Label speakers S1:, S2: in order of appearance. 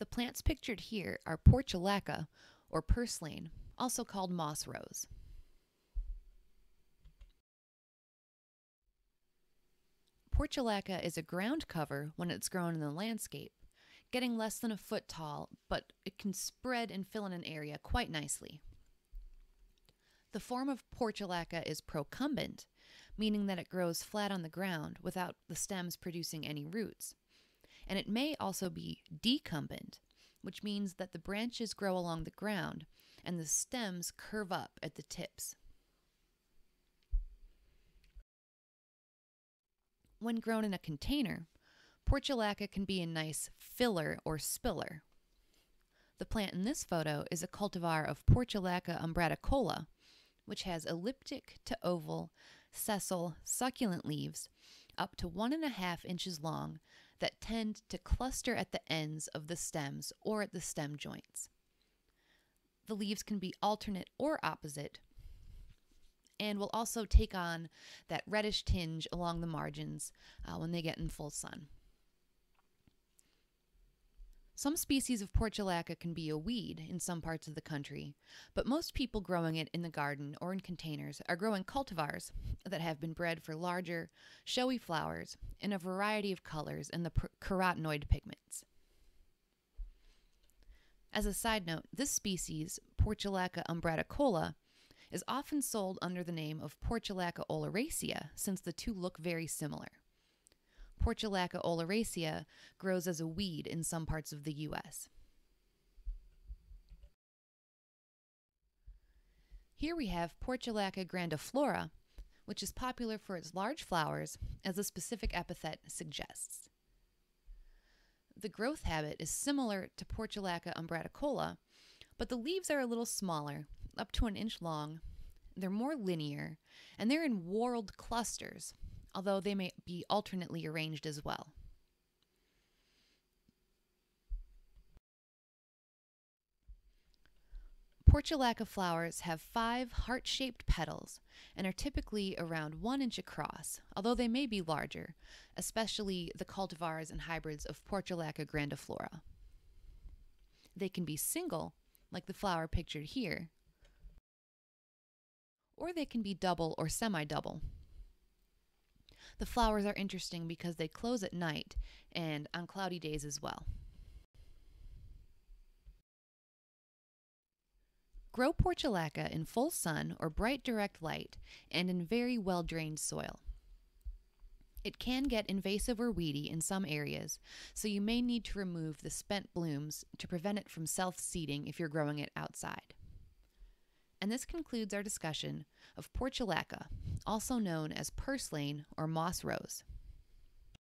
S1: The plants pictured here are portulaca or purslane, also called moss rose. Portulaca is a ground cover when it's grown in the landscape, getting less than a foot tall, but it can spread and fill in an area quite nicely. The form of portulaca is procumbent, meaning that it grows flat on the ground without the stems producing any roots. And it may also be decumbent, which means that the branches grow along the ground and the stems curve up at the tips. When grown in a container, portulaca can be a nice filler or spiller. The plant in this photo is a cultivar of Portulaca umbraticola, which has elliptic to oval, sessile, succulent leaves up to one and a half inches long that tend to cluster at the ends of the stems or at the stem joints. The leaves can be alternate or opposite and will also take on that reddish tinge along the margins uh, when they get in full sun. Some species of portulaca can be a weed in some parts of the country, but most people growing it in the garden or in containers are growing cultivars that have been bred for larger, showy flowers in a variety of colors and the carotenoid pigments. As a side note, this species, Portulaca umbraticola, is often sold under the name of Portulaca oleracea since the two look very similar. Portulaca oleracea grows as a weed in some parts of the U.S. Here we have Portulaca grandiflora, which is popular for its large flowers, as the specific epithet suggests. The growth habit is similar to Portulaca umbraticola, but the leaves are a little smaller, up to an inch long. They're more linear, and they're in whorled clusters, although they may be alternately arranged as well. Portulaca flowers have five heart shaped petals and are typically around one inch across, although they may be larger, especially the cultivars and hybrids of Portulaca grandiflora. They can be single, like the flower pictured here, or they can be double or semi double, the flowers are interesting because they close at night and on cloudy days as well. Grow portulaca in full sun or bright direct light and in very well drained soil. It can get invasive or weedy in some areas, so you may need to remove the spent blooms to prevent it from self seeding if you're growing it outside. And this concludes our discussion of portulaca, also known as purslane or moss rose.